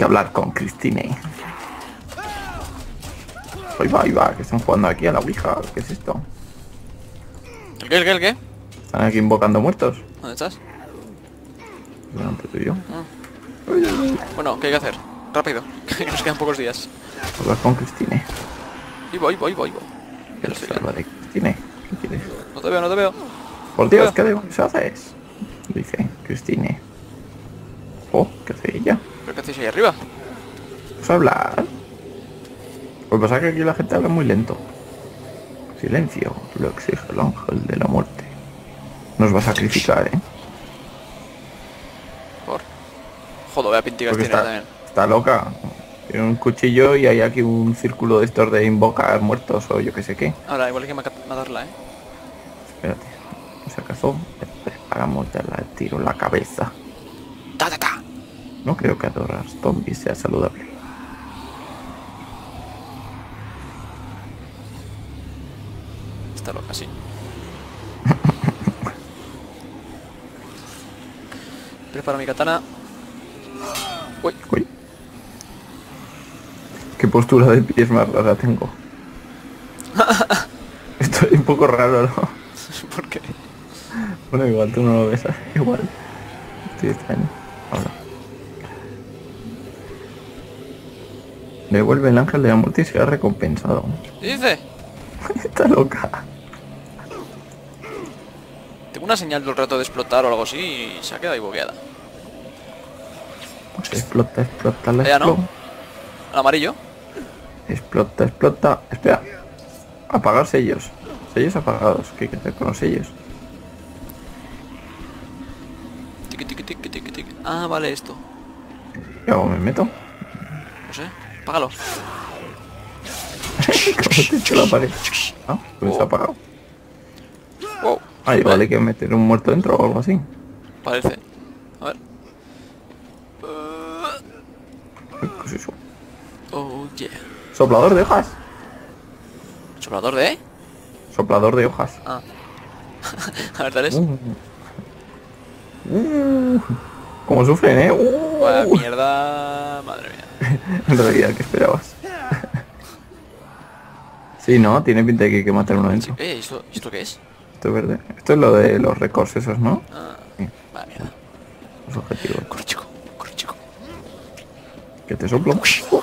que hablar con Cristine. Ahí va, ahí va, que están jugando aquí a la Ouija. ¿Qué es esto? ¿El qué, el qué, el qué? Están aquí invocando muertos. ¿Dónde estás? Delante tuyo. Bueno, ¿qué hay que hacer? Rápido, que nos quedan pocos días. Hablar con Cristine. Y voy, voy, voy, voy. Viendo. Salva de Cristine. ¿Qué quieres? No te veo, no te veo. Por Dios, ¿qué demonios haces? Dice Cristine. Oh, ¿qué hace ella? ¿Pero qué hacéis ahí arriba? Pues hablar. Pues pasa que aquí la gente habla muy lento. Silencio, lo exige el ángel de la muerte. Nos va a sacrificar, ¿eh? Por. Joder, vea pintigas tiene está, también. está loca. Tiene un cuchillo y hay aquí un círculo de estos de invocar muertos o yo que sé qué. Ahora, igual hay que matarla, ¿eh? Espérate. Por si acaso preparamos ya la tiro en la cabeza. No creo que adorar zombies sea saludable. Está loca, sí. Preparo mi katana. Uy, Uy. Qué postura de pies más rara tengo. Estoy un poco raro, ¿no? ¿por qué? Bueno, igual tú no lo ves, igual. Estoy extraño. Ahora. Devuelve el ángel de la muerte y será recompensado. ¿Qué dice? Está loca. Tengo una señal todo el rato de explotar o algo así y se ha quedado ahí boqueada. Explota, explota, la no. ¿El amarillo? Explota, explota. Espera. Apagar sellos. Sellos apagados. ¿Qué hay que hacer con los sellos? Tiki, tiki, tiki, tiki, tiki. Ah, vale, esto. ¿Qué hago? ¿Me meto? No sé. Apágalo. ¿Cómo te echo la pared? Ah, pues se ha apagado. Wow. Ah, igual hay que meter un muerto dentro o algo así. Parece. A ver. ¿Qué es eso? Oh, yeah. Soplador de hojas. ¿Soplador de? Soplador de hojas. Ah. A ver, tales. Uh. Uh. Como sufren, eh. Uh. Vaya mierda. Madre mía. En realidad, ¿qué esperabas? sí, no, tiene pinta de que hay que matar uno dentro. Eh, ¿esto, ¿esto qué es? Esto es verde. Esto es lo de los récords esos, ¿no? Ah, Sí, vaya mierda. los objetivos. Corre, chico. Corre, chico. Que te soplo. Uh.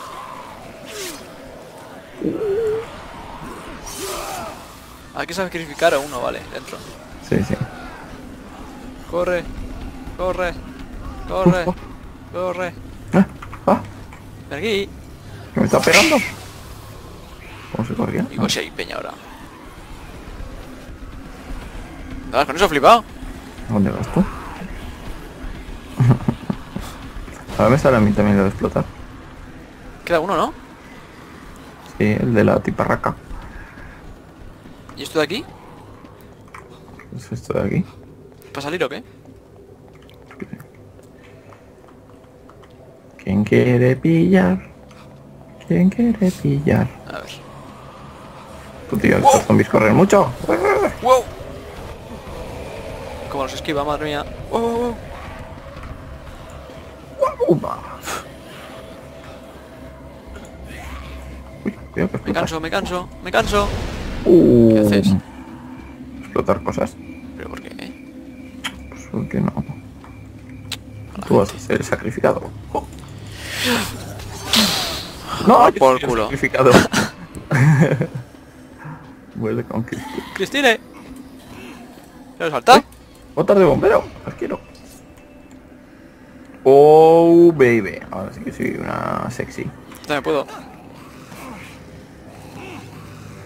Hay que sacrificar a uno, vale, dentro. Sí, sí. Corre. Corre. Corre. Uh, uh. Corre. Ah, ah, Ven aquí. me está pegando. ¿Cómo se corría? Digo, si hay peña ahora. ¿Nada con eso flipado? ¿A ¿Dónde vas tú? Ahora me sale a mí también lo de explotar. Queda uno, ¿no? Sí, el de la tiparraca. ¿Y esto de aquí? ¿Es esto de aquí? ¿Para salir o qué? ¿Quién quiere pillar? ¿Quién quiere pillar? A ver. Tu tío, estos zombies corren mucho. ¡Wow! Como los esquiva, madre mía. ¡Wow, wow, wow! Uy, que Me canso, me canso, me canso. Uh, ¿Qué haces? Explotar cosas. ¿Pero por qué? Pues ¿por qué no? Tú vas a ser sacrificado. No, yo Por culo. Sacrificado. Vuelve con Cristo. ¡Cristine! ¿Quieres saltar? Botas de bombero, las quiero. Oh, baby. Ahora sí que soy una sexy. También puedo.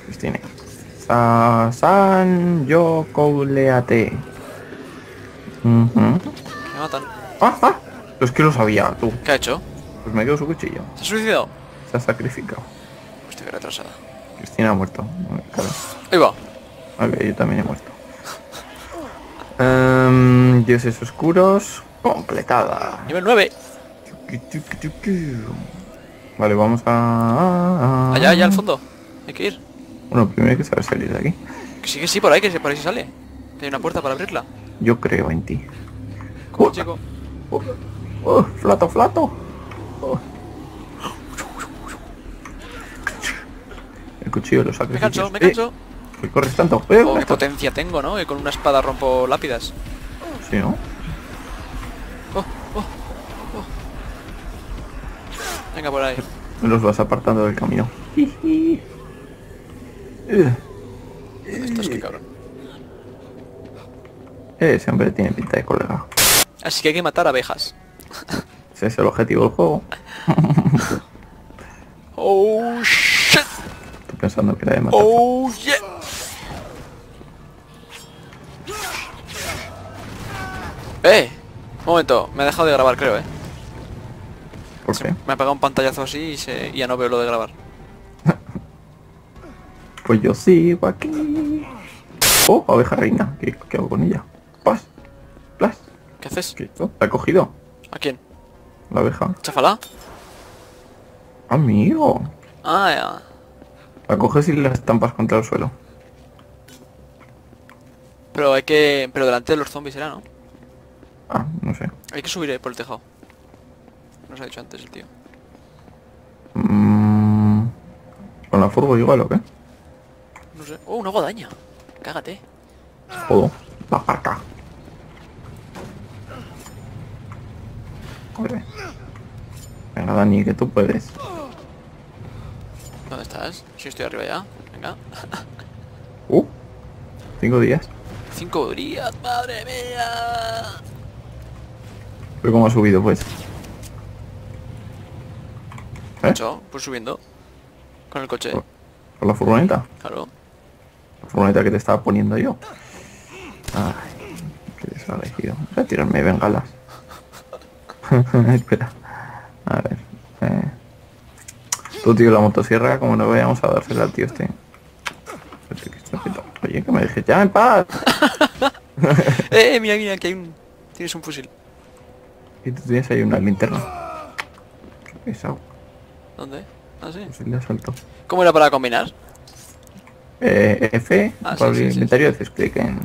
Cristina. Sa san yo couleate. Ujú. Me matan. Ah, ah. Es que lo sabía, tú. ¿Qué ha hecho? Pues me quedo su cuchillo. ¿Se ha suicidado? Se ha sacrificado. Hostia, qué retrasada. Cristina ha muerto. Claro. Ahí va. Ok, yo también he muerto. Em, dioses oscuros. Completada. Nivel 9. Vale, vamos a... Allá, allá al fondo. Hay que ir. Bueno, primero hay que saber salir de aquí. Que sí, que sí, por ahí, que por ahí se sale. Hay una puerta para abrirla. Yo creo en ti. Como Oh, chico. oh, oh, flato, flato. El cuchillo lo saca. Me canso, me canso. Eh, corres tanto? Eh, oh, qué potencia tengo, ¿no? Que con una espada rompo lápidas. Sí, ¿no? Oh, oh, oh. Venga por ahí. Me Los vas apartando del camino. Eh, Esto es que eh. cabrón. Eh, ese hombre tiene pinta de colega. Así que hay que matar abejas. Ese es el objetivo del juego. Oh, shit. Estoy pensando que era de matar. Oh, yeah. Eh, un momento, me ha dejado de grabar, creo, eh. ¿Por qué? Me ha pegado un pantallazo así y, se- y ya no veo lo de grabar. Pues yo sigo aquí. Oh, abeja reina. ¿Qué, qué hago con ella? Pas. Plas. ¿Qué haces? ¿Qué hizo? ¿La ha cogido? ¿A quién? La abeja. ¿Chafalá? Amigo. Ah, ya. La coges y la estampas contra el suelo. Pero hay que... Pero delante de los zombies era, ¿no? Ah, no sé. Hay que subir por el tejado. Nos ha dicho antes el tío. Mm, ¿Con la furgo igual o qué? No sé. Oh, una guadaña. Cágate. Jodo. La parca. Joder. Venga, Dani, que tú puedes. ¿Dónde estás? Si estoy arriba ya. Venga. Uh, cinco días. Cinco días, madre mía. Pero cómo ha subido, pues. ¿Eh? Hecho, pues subiendo. Con el coche. Con la furgoneta. Claro. La furgoneta que te estaba poniendo yo. Ay, qué desagradecido. Voy a tirarme bengalas. Espera. A ver. Eh. Tú, tío, la motosierra, como no vayamos a dársela al tío este. Oye, que me dejes ya en paz. eh, mira, mira, que hay un... Tienes un fusil. Y tú tienes ahí una linterna. Qué pesado. ¿Dónde? Ah, sí. Fusil de asalto. ¿Cómo era para combinar? Eh, F, Ah, sí, para sí, el sí, inventario, haces clic en,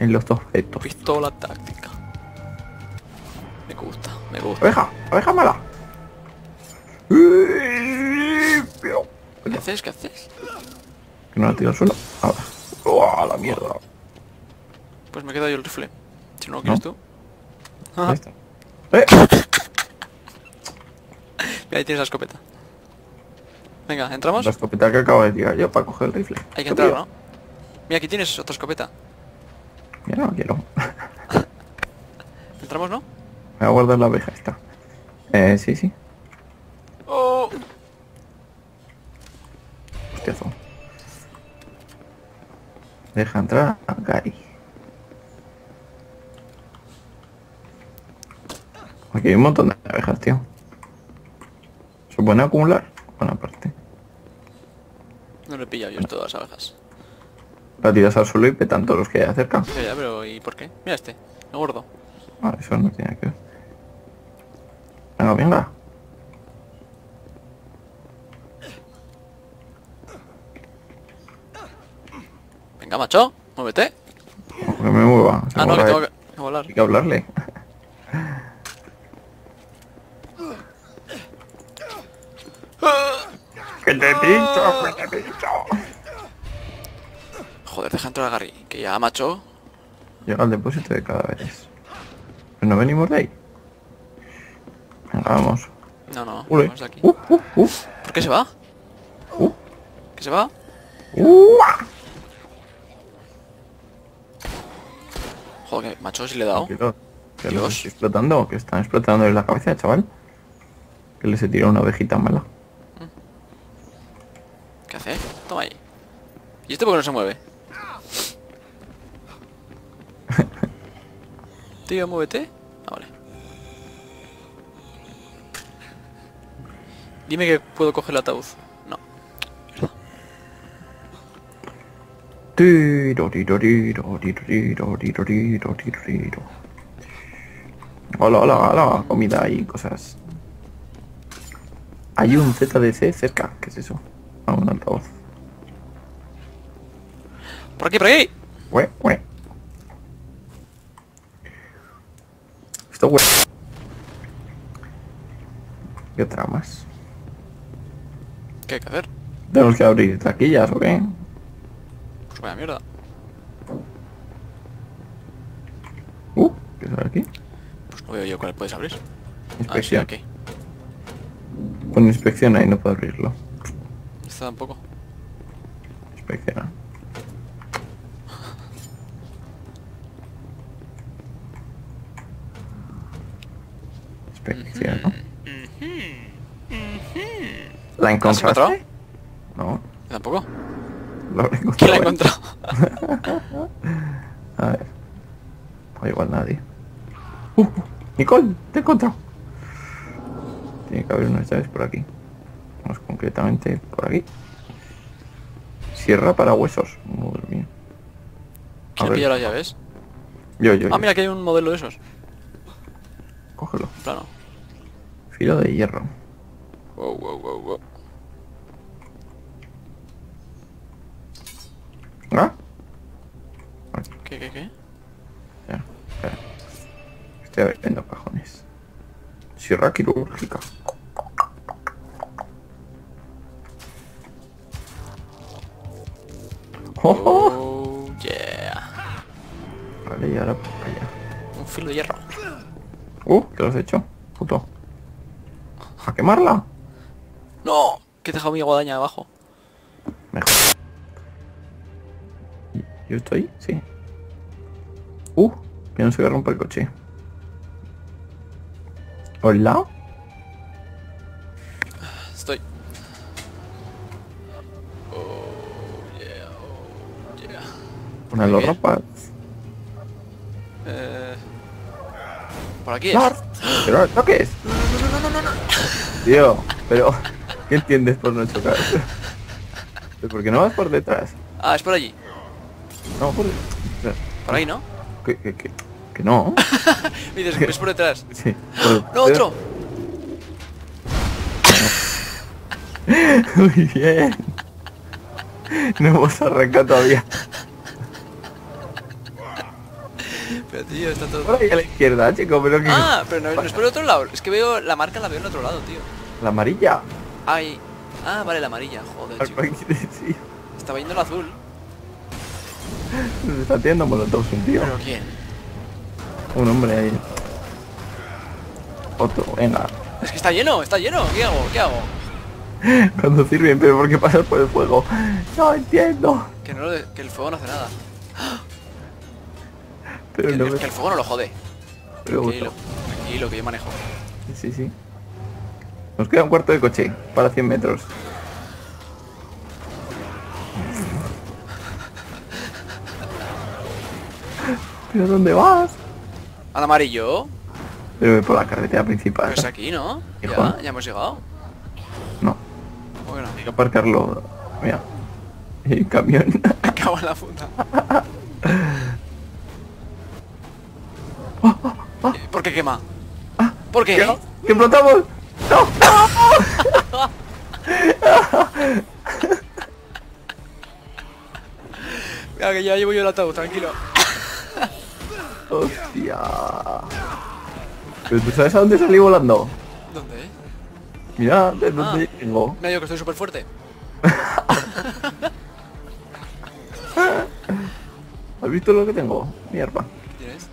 en los objetos. Pistola táctica. Me gusta, me gusta. ¡Abeja! ¡Abeja mala! ¿Qué haces? ¿Qué haces? Que no la tiro al suelo. Ahora. ¡Oh, la mierda! Pues me queda yo el rifle. Si no lo quieres ¿No? tú. Ahí Ah, está. ¡Eh! mira, ahí tienes la escopeta. Venga, ¿entramos? La escopeta que acabo de tirar yo para coger el rifle. Hay que ¿Qué entrar? ¿no? Mira, aquí tienes otra escopeta. Ya no quiero. ¿Entramos, no? Me voy a guardar la abeja esta. Eh, sí, sí. ¡Oh! Hostiazo. Deja entrar a Gary. Aquí hay un montón de abejas, tío. ¿Se pueden acumular? Buena parte. No le he pillado yo esto de las abejas. La tiras al suelo y petan todos los que hay cerca. Ya, pero ¿y por qué? Mira este, el gordo. Ah, eso no tiene que ver. Venga, venga. Venga, macho, muévete. Que me mueva. Ah, no, que tengo que, que volar. Hay que hablarle. ¡Que te pincho! ¡Que te pincho! Joder, deja entrar a Gary. Que ya, macho. Llega al depósito de cadáveres. ¿Pero no venimos de ahí? Vamos. No, no, Ule. vamos de aquí. Uh, uh, uh, ¿Por qué se va? uh, ¿Qué se va? Joder, macho, si le he dado. Tranquilo, Que Dios. los estoy explotando, que están explotando en la cabeza, chaval. Que les he tirado una abejita mala. ¿Qué hace? Toma ahí. ¿Y este por qué no se mueve? Tío, muévete. Ah, vale. Dime que puedo coger el ataúd. No. Tiro, tiro, tiro, tiro, tiro, tiro, tiro, tiro. Hola, hola, hola, comida y cosas. Hay un ZDC cerca, ¿qué es eso? A ah, un altavoz. Por aquí, por aquí. Ué, ué. Esto huele. ¿Qué otra más? ¿Qué hay que hacer? Tenemos que abrir taquillas, ¿o qué? Pues vaya mierda. Uh, ¿qué sale aquí? Pues no veo yo cuál puedes abrir. Ah, sí, Inspección. aquí. Pon inspección ahí, no puedo abrirlo. Esta tampoco. Inspecciona. Inspección, ¿La ¿Has encontraste? encontrado? No, Tampoco. lo ¿Quién la encontrado? A ver. O igual nadie. Uh, Nicole, te he encontrado. Tiene que haber unas llaves por aquí. Más concretamente por aquí. Sierra para huesos. Madre mía. A ¿Quién ver. pilla las llaves? Yo, yo, Ah, yo. mira que hay un modelo de esos. Cógelo. Plano. Filo de hierro. Wow, wow, wow, wow. ¿Ah? ¿Qué, qué, qué? Ya, espera. Estoy abriendo cajones. Sierra quirúrgica. ¡Oh! oh! Oh, yeah. Vale, y ahora por allá. Un filo de hierro. ¡Uh! ¿Qué lo has hecho? Puto. ¿A quemarla? ¡No! Que he dejado mi guadaña abajo. Mejor. ¿Yo estoy? Sí. ¡Uh! Que no se me rompa el coche. ¿Hola? Estoy. Oh, yeah, oh, yeah. ¿Por ¿Me qué lo qué? rompas? Eh... Por aquí es. ¡Lars! ¿Pero no toques? Tío, pero... ¿Qué entiendes por no chocar? ¿Pero ¿Por qué no vas por detrás? Ah, es por allí. No, por. Por ahí, ¿no? Que, que, que, que no. Me dices, es por detrás. Sí. por- ¡No, otro! Muy bien. No hemos arrancado todavía. Pero tío, está todo... Por ahí a la izquierda, chico, pero que... Ah, pero no, no es por el otro lado. Es que veo la marca, la veo en otro lado, tío. La amarilla. Ay. Ah, vale, la amarilla. Joder, chico. Estaba yendo el azul. Nos está tirando molotov un tío. ¿Pero quién? Un hombre ahí. Otro, venga. Es que está lleno, está lleno. ¿Qué hago? ¿Qué hago? Cuando sirven, pero ¿por qué pasar por el fuego? No entiendo. Que, no el fuego no hace nada. Pero Que, no el, me que el fuego no lo jode. Tranquilo, tranquilo, que yo manejo. Sí, sí. Nos queda un cuarto de coche para 100 metros. ¿Pero dónde vas? ¿Al amarillo? Pero voy por la carretera principal. Pues aquí, ¿no? Ya, ya hemos llegado. No, Bueno, hay que aparcarlo. Mira. El camión. me cago en la puta. ¿Por qué quema? ¿Por qué? ¿Qué? ¿Que explotamos? ¡No! Mira, que ya llevo yo el ataúd, tranquilo. ¡Hostia! ¿Pero tú sabes a dónde salí volando? ¿Dónde? Mira, de dónde vengo. Me digo que estoy súper fuerte. ¿Has visto lo que tengo? Mierda. ¿Qué tienes?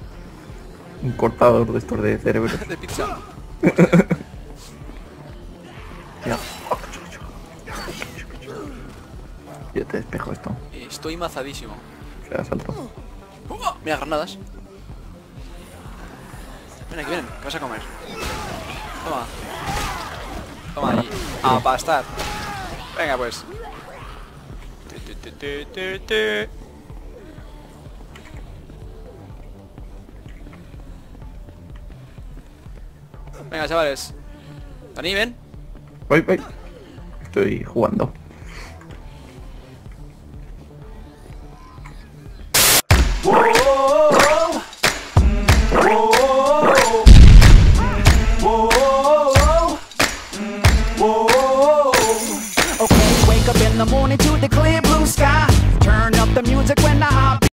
Un cortador de estos de cerebro. De pizza. Mira. Yo te despejo esto. Estoy mazadísimo. Mira, granadas. Ven aquí, ven. ¿Qué vas a comer? Toma. Toma allí. A pastar. Venga, pues. Venga, chavales. Dani, ven. Voy, voy. Estoy jugando.